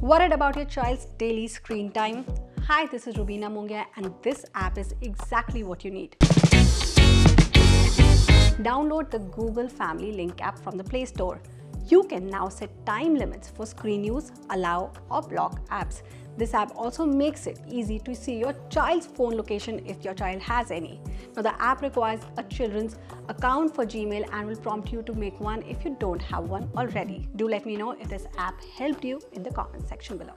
Worried about your child's daily screen time? Hi, this is Rubina Mungia and this app is exactly what you need. Download the Google Family Link app from the Play Store. You can now set time limits for screen use, allow or block apps. This app also makes it easy to see your child's phone location if your child has any. Now the app requires a children's account for Gmail and will prompt you to make one if you don't have one already. Do let me know if this app helped you in the comment section below.